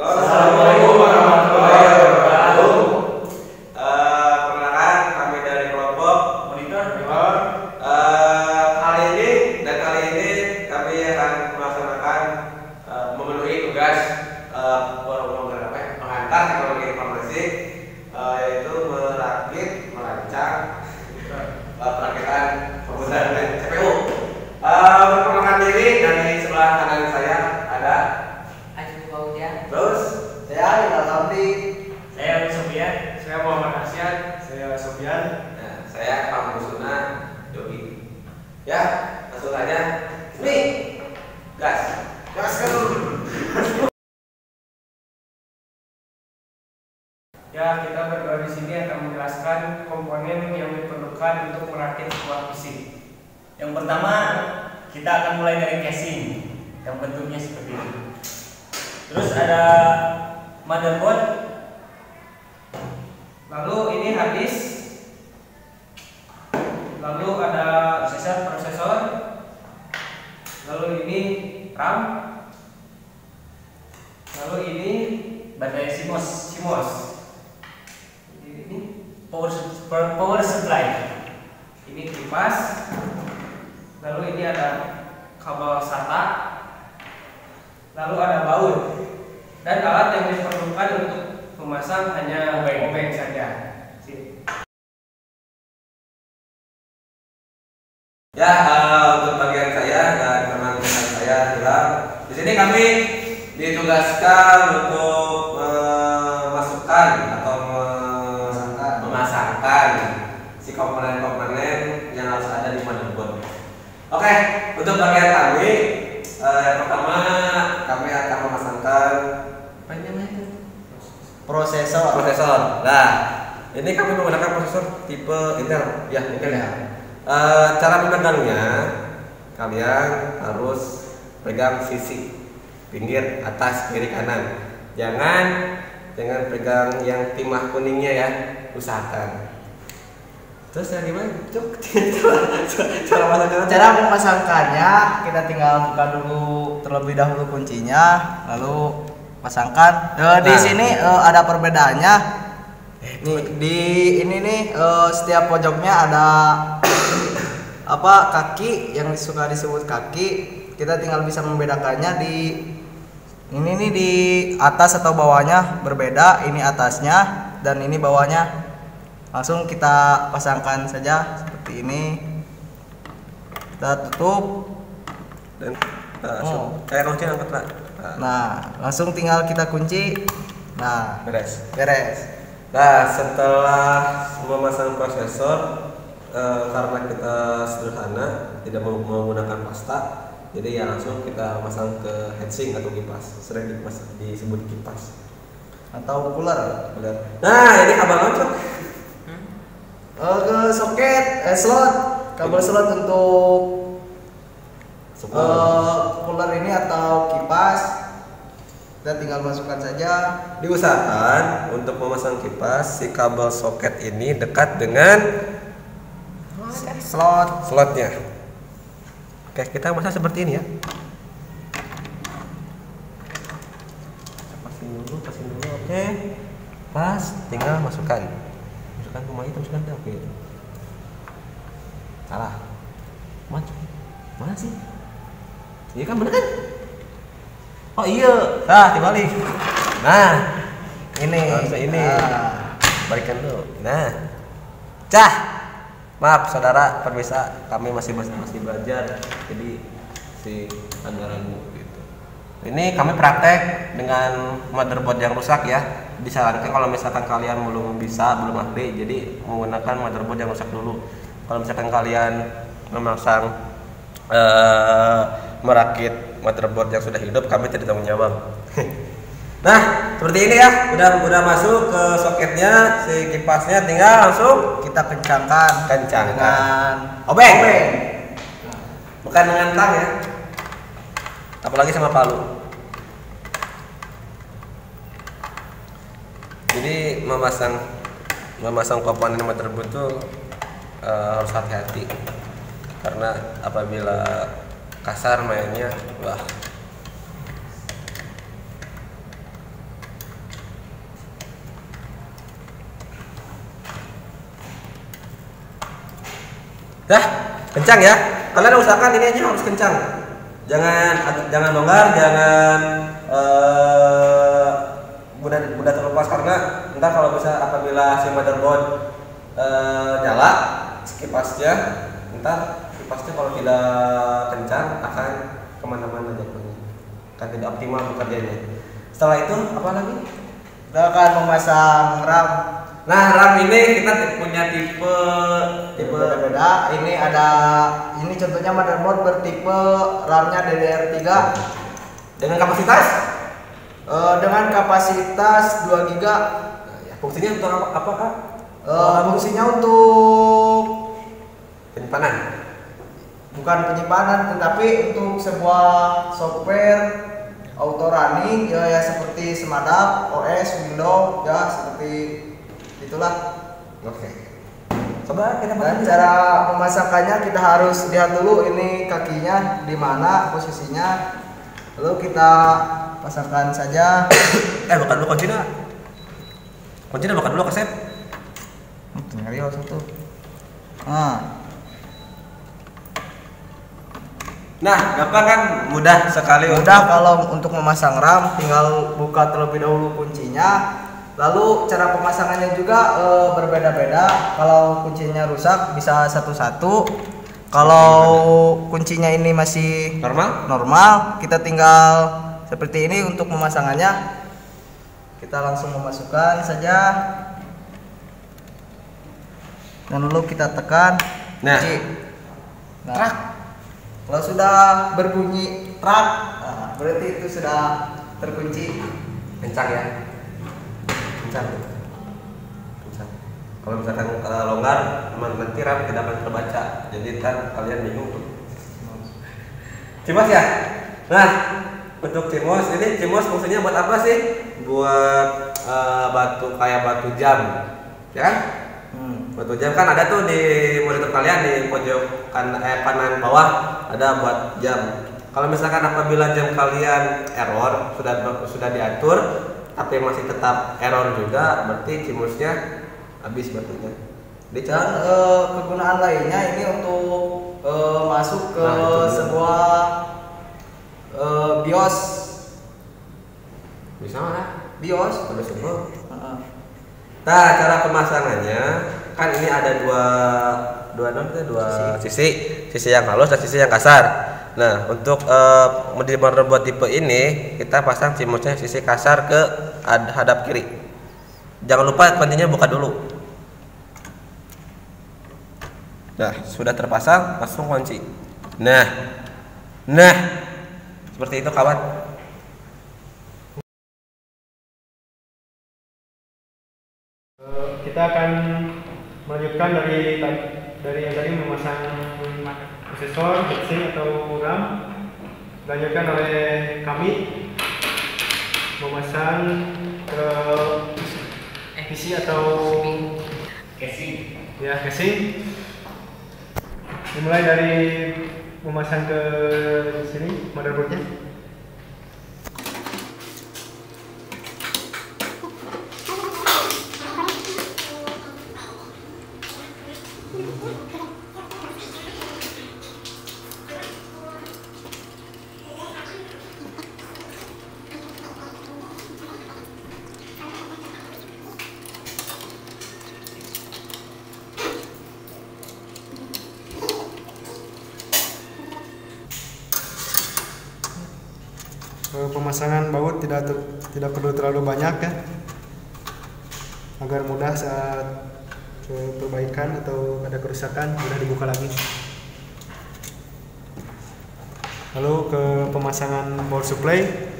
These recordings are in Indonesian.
Assalamualaikum warahmatullahi wabarakatuh. Eh, perkenalkan kami dari kelompok Monitor, monitor. Eh, kali ini dan kali ini kami akan melaksanakan eh, memenuhi tugas eh, program apa ya? pengantar teknologi informasi eh, yaitu merakit, merancang eh, perakitan komputer dan CPU. Eh, perkenalkan diri dari sebelah kanan saya ada Aji Faudia. terus Saya Rinal Hamdi. Saya Sofian. Saya Muhammad Asyan, saya Sofian. Nah, saya Pak Musuna Yogi. Ya, langsung aja. Ini gas. Gas kan Ya, kita berdua di sini akan menjelaskan komponen yang diperlukan untuk merakit sebuah PC. Yang pertama, kita akan mulai dari casing yang bentuknya seperti ini. Terus ada motherboard, Lalu ini hard disk. Lalu ada prosesor, prosesor. Lalu ini RAM. Lalu ini baterai CMOS, CMOS. Power power, supply. ini kipas. Lalu ini ada kabel SATA. Lalu ada baut. Dan alat yang diperlukan untuk memasang hanya Obeng. obeng saja. Ya, eh, untuk bagian saya dan teman-teman saya bilang di sini kami ditugaskan untuk memasukkan atau me- memasangkan si komponen-komponen yang harus ada di motherboard. Oke, untuk bagian kami eh, yang pertama kami akan memasangkan apa namanya itu? prosesor. prosesor. Nah, ini kami menggunakan prosesor tipe Intel. Ya, Intel ya. Eh, cara memegangnya, kalian harus pegang sisi pinggir, atas, kiri, kanan. Jangan jangan pegang yang timah kuningnya ya, usahakan. Terus yang gimana? Cara? Cara memasangkannya kita tinggal buka dulu terlebih dahulu kuncinya, lalu pasangkan. Eh, di Nah. sini eh, ada perbedaannya. Nih di ini nih eh, setiap pojoknya ada apa kaki yang suka disebut kaki. Kita tinggal bisa membedakannya di ini nih di atas atau bawahnya berbeda. Ini atasnya dan ini bawahnya. Langsung kita pasangkan saja seperti ini. Kita tutup. Dan nah, Oh. kayak kunci angkat lah. Nah, Nah, langsung tinggal kita kunci. Nah, beres. beres. Nah, setelah memasang prosesor eh, karena kita sederhana, tidak mau menggunakan pasta, jadi ya langsung kita masang ke heatsink atau kipas. Sering dimas, disebut kipas. Atau cooler. Benar. Nah, ini kabel loncok. Eh, ke soket, eh, slot, kabel slot untuk eh, cooler ini atau kipas. Kita tinggal masukkan saja. Diusahakan untuk memasang kipas, si kabel soket ini dekat dengan Slot. slotnya. Oke, kita masang seperti ini ya. Pasin dulu, pasin dulu. Oke. Pas, tinggal masukkan. Ke itu, masukkan ke oke. Salah. Maju. Mana sih? Iya kan bener kan? Oh iya. Nah, dibalik. Nah, Ini. Langsung ini. Nah. balikan dulu. Nah. Cah. Maaf saudara, pemirsa, kami masih masih, masih belajar. Jadi si ragu gitu. Ini kami praktek dengan motherboard yang rusak ya. Disarankan kalau misalkan kalian belum bisa, belum ahli, jadi menggunakan motherboard yang rusak dulu. Kalau misalkan kalian memasang eh, merakit motherboard yang sudah hidup, kami tidak tanggung jawab. Nah, seperti ini ya. Udah udah masuk ke soketnya, si kipasnya tinggal langsung Kita kencangkan. Kencangkan. Dengan obeng. obeng. Bukan dengan tang ya. Apalagi sama palu. jadi memasang memasang komponen motor tuh uh, harus hati-hati. Karena apabila kasar mainnya wah. Dah kencang ya. Kalian usahakan ini aja harus kencang. Jangan jangan longgar jangan uh, mudah mudah terlepas karena ntar kalau bisa apabila si motherboard eh, nyala kipasnya ntar kipasnya kalau tidak kencang akan ke mana-mana jatuhnya. Akan tidak optimal bekerjanya setelah itu apa lagi? Kita akan memasang RAM. Nah RAM ini kita punya tipe tipe berbeda. Ini ada ini contohnya motherboard bertipe RAM-nya DDR3 dengan kapasitas eh, dengan kapasitas 2 GB. fungsinya untuk apa, apa kak? Eh, fungsinya untuk penyimpanan bukan penyimpanan tetapi untuk sebuah software auto running ya, ya seperti Semadap, OS, Windows ya seperti itulah. oke coba kita Dan cara memasangkannya kita harus lihat dulu ini kakinya di mana posisinya. Lalu kita pasangkan saja. eh bukan dulu kuncinya kuncinya bukan dulu kaset Tinggal lihat satu. Nah, nah gampang kan mudah sekali mudah kalau untuk memasang RAM tinggal buka terlebih dahulu kuncinya. Lalu cara pemasangannya juga eh, berbeda-beda. Kalau kuncinya rusak bisa satu-satu. Kalau kuncinya ini masih normal normal kita tinggal seperti ini untuk pemasangannya. Kita langsung memasukkan saja. Dan lalu kita tekan. Nah. kunci. nah. Kalau sudah berbunyi trak nah, berarti itu sudah terkunci. Kencang ya? Kencang. Kencang. Kalau misalkan eh, longgar teman nanti RAM tidak akan terbaca. Jadi ntar kalian bingung tuh. Cimos ya? Nah untuk Cimos ini Cimos fungsinya buat apa sih? Buat eh, batu kayak batu jam. Ya kan? Hmm. batu jam. Kan ada tuh di monitor kalian di pojok kan eh, kanan bawah ada buat jam. Kalau misalkan apabila jam kalian error sudah sudah diatur tapi masih tetap error juga berarti cimusnya habis batunya. Jadi dan cara eh, kegunaan lainnya ini untuk eh, masuk ke Nah, sebuah eh, BIOS bisa mana BIOS udah semua. Nah, cara pemasangannya kan ini ada dua dua non dua sisi. sisi, yang halus dan sisi yang kasar. Nah, untuk eh, di motherboard tipe ini kita pasang cimusnya sisi kasar ke ad- hadap kiri. Jangan lupa kuncinya buka dulu. Nah, sudah terpasang, langsung kunci. Nah, nah, seperti itu kawan. Eh, kita akan melanjutkan dari dari yang tadi memasang prosesor, heatsink atau RAM. Dilanjutkan oleh kami memasang ke PC atau casing ya casing. Dimulai dari memasang ke sini motherboardnya. Pemasangan baut tidak ter- tidak perlu terlalu banyak ya. Agar mudah saat perbaikan atau ada kerusakan mudah dibuka lagi. Lalu ke pemasangan power supply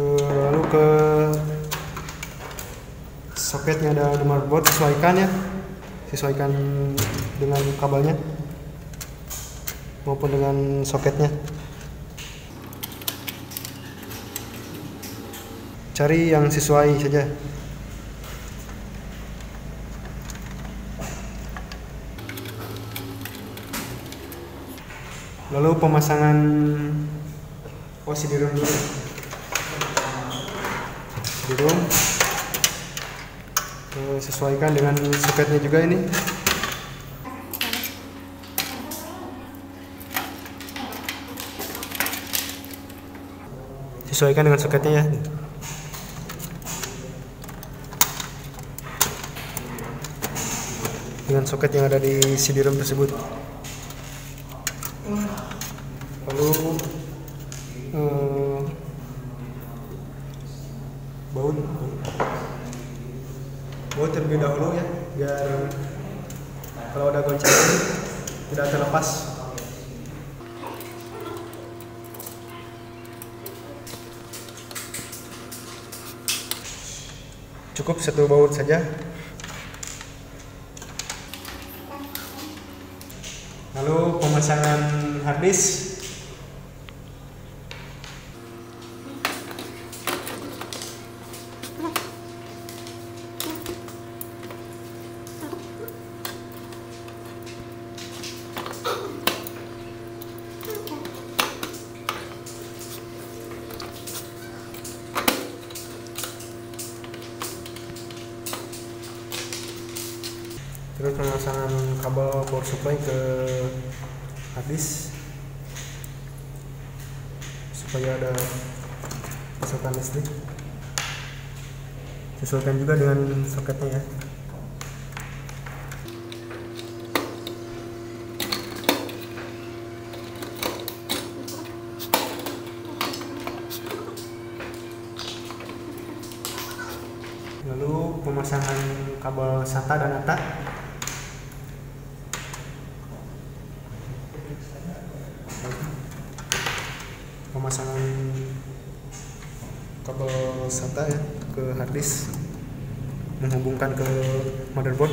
Eh, lalu ke soketnya ada di motherboard sesuaikan ya. Sesuaikan dengan kabelnya maupun dengan soketnya. Cari yang sesuai saja. Lalu pemasangan OCD room dulu. CD-ROM Eh, sesuaikan dengan soketnya juga ini. Sesuaikan dengan soketnya ya. Dengan soket yang ada di CD-ROM tersebut. Lalu eh, baut baut terlebih dahulu ya biar kalau ada goncangan tidak terlepas. Cukup satu baut saja. Lalu pemasangan harddisk terus pemasangan kabel power supply ke harddisk supaya ada pasokan listrik. Sesuaikan juga dengan soketnya ya. Lalu pemasangan kabel SATA dan ATA pemasangan kabel SATA ya ke harddisk menghubungkan ke motherboard.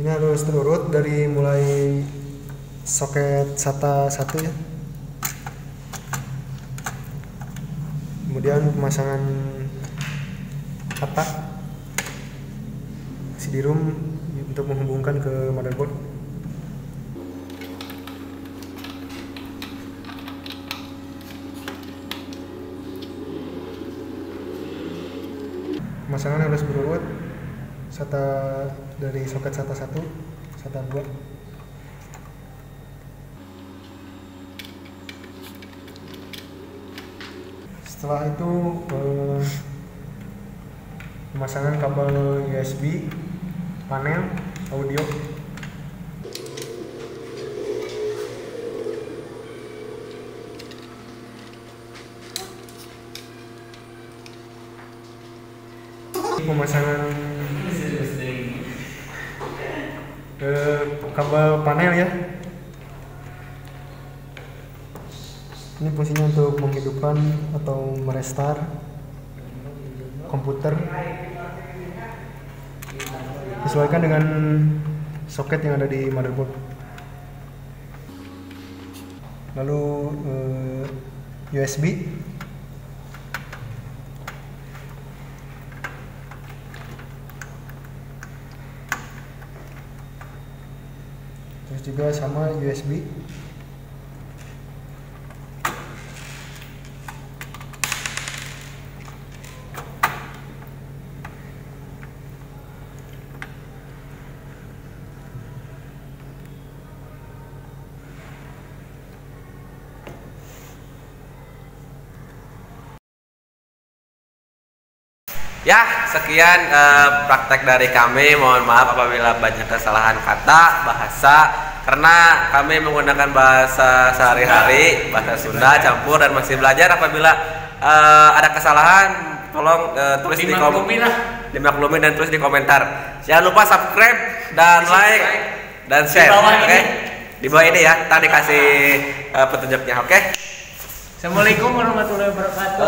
Ini harus terurut dari mulai soket SATA 1 ya kemudian pemasangan katak CD-ROM untuk menghubungkan ke motherboard. Pemasangan harus berurut SATA dari soket SATA 1 SATA 2 setelah itu eh, pemasangan kabel USB panel audio. Pemasangan eh, kabel panel ya ini fungsinya untuk menghidupkan atau merestart komputer. Sesuaikan dengan soket yang ada di motherboard. Lalu eh, USB terus juga sama USB Ya, sekian eh, praktek dari kami. Mohon maaf apabila banyak kesalahan kata, bahasa karena kami menggunakan bahasa sehari-hari, bahasa Sunda campur dan masih belajar apabila eh, ada kesalahan tolong eh, tulis di kom Dimaklumi lah. dimaklumi dan tulis di komentar. Jangan lupa subscribe dan like dan share. Oke. ini. Di bawah ini ya, tadi dikasih eh, petunjuknya, oke? Assalamualaikum warahmatullahi wabarakatuh.